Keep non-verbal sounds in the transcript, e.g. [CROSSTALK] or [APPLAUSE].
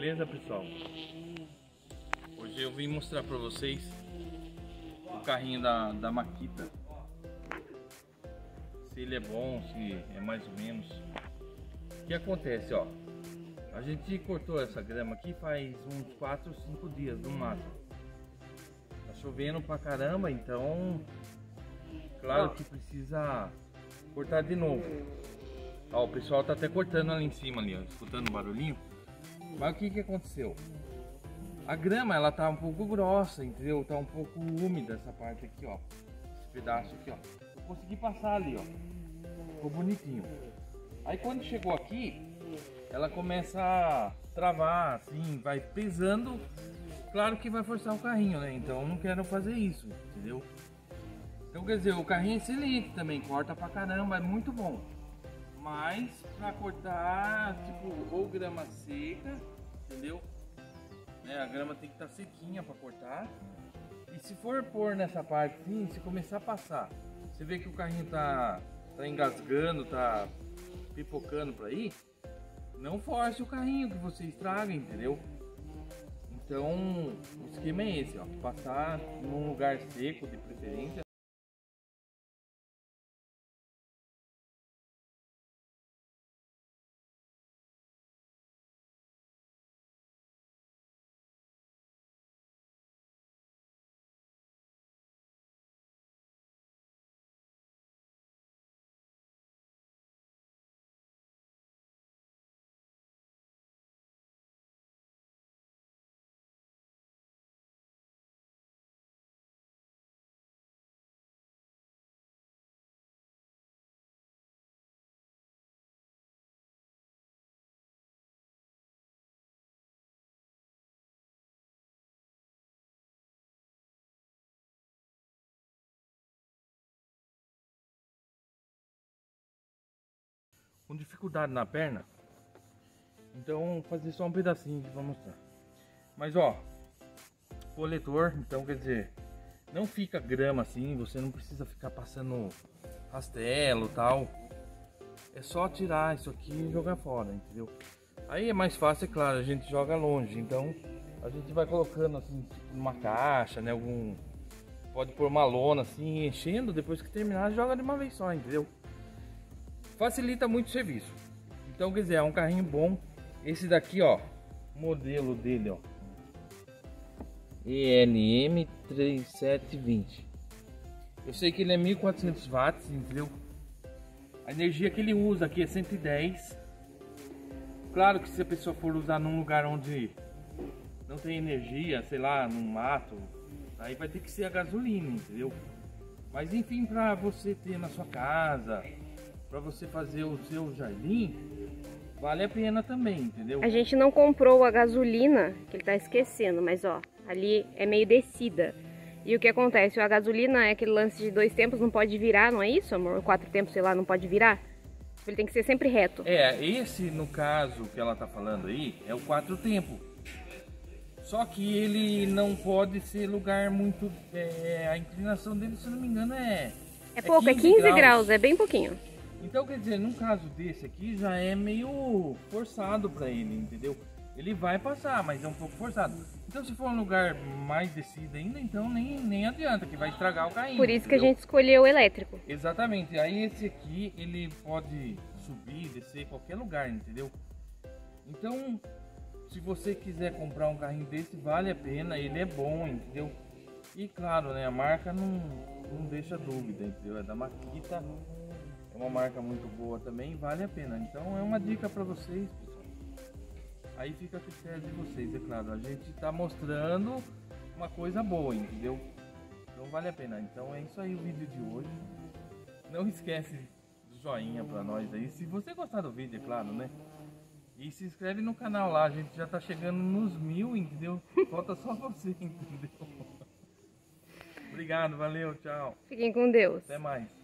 Beleza, pessoal? Hoje eu vim mostrar para vocês o carrinho da, da Makita. Se ele é bom, se é mais ou menos. O que acontece, ó? A gente cortou essa grama aqui faz uns 4 ou 5 dias no mato. Tá chovendo pra caramba, então claro que precisa cortar de novo. Ó, o pessoal tá até cortando ali em cima ali, ó, escutando o barulhinho. Mas o que que aconteceu? A grama ela tá um pouco grossa, entendeu? Tá um pouco úmida essa parte aqui, ó. Esse pedaço aqui, ó. Eu consegui passar ali, ó. Ficou bonitinho. Aí quando chegou aqui, ela começa a travar, assim, vai pesando. Claro que vai forçar o carrinho, né? Então eu não quero fazer isso, entendeu? Então quer dizer, o carrinho é excelente também, corta pra caramba, é muito bom. Mas para cortar, tipo, ou grama seca, entendeu? Né, a grama tem que estar tá sequinha para cortar. E se for pôr nessa parte assim, se começar a passar, você vê que o carrinho tá, tá engasgando, tá pipocando para ir, não force o carrinho que você estraga, entendeu? Então, o esquema é esse, ó, passar num lugar seco de preferência. Com dificuldade na perna. Então fazer só um pedacinho aqui pra mostrar. Mas ó, coletor, então quer dizer, não fica grama assim, você não precisa ficar passando rastelo tal. É só tirar isso aqui e jogar fora, entendeu? Aí é mais fácil, é claro, a gente joga longe, então a gente vai colocando assim, tipo, numa caixa, né? Algum. Pode pôr uma lona assim, enchendo, depois que terminar, joga de uma vez só, entendeu? Facilita muito o serviço. Então, quer dizer, é um carrinho bom. Esse daqui, ó, modelo dele, ó. ELM 3720. Eu sei que ele é 1400 watts, entendeu? A energia que ele usa aqui é 110. Claro que se a pessoa for usar num lugar onde não tem energia, sei lá, num mato, aí vai ter que ser a gasolina, entendeu? Mas enfim, para você ter na sua casa, para você fazer o seu jardim, vale a pena também, entendeu? A gente não comprou a gasolina, que ele tá esquecendo, mas ó, ali é meio descida. E o que acontece? A gasolina é aquele lance de dois tempos, não pode virar, não é isso, amor? Quatro tempos, sei lá, não pode virar? Ele tem que ser sempre reto. É, esse no caso que ela tá falando aí, é o quatro tempo. Só que ele não pode ser lugar muito. É, a inclinação dele, se não me engano, é. É pouco, é 15, é 15 graus. graus, é bem pouquinho. Então, quer dizer, num caso desse aqui, já é meio forçado para ele, entendeu? Ele vai passar, mas é um pouco forçado. Então, se for um lugar mais descido ainda, então nem, nem adianta, que vai estragar o carrinho. Por isso entendeu? que a gente escolheu o elétrico. Exatamente. Aí esse aqui, ele pode subir, descer qualquer lugar, entendeu? Então, se você quiser comprar um carrinho desse, vale a pena, ele é bom, entendeu? E claro, né, a marca não, não deixa dúvida, entendeu? É da Makita uma marca muito boa também, vale a pena. Então é uma dica para vocês, pessoal. Aí fica a critério de vocês, é claro. A gente está mostrando uma coisa boa, entendeu? Então vale a pena. Então é isso aí o vídeo de hoje. Não esquece do joinha para nós aí. Se você gostar do vídeo, é claro, né? E se inscreve no canal lá, a gente já tá chegando nos mil, entendeu? Falta só você, [LAUGHS] entendeu? Obrigado, valeu, tchau. Fiquem com Deus. Até mais.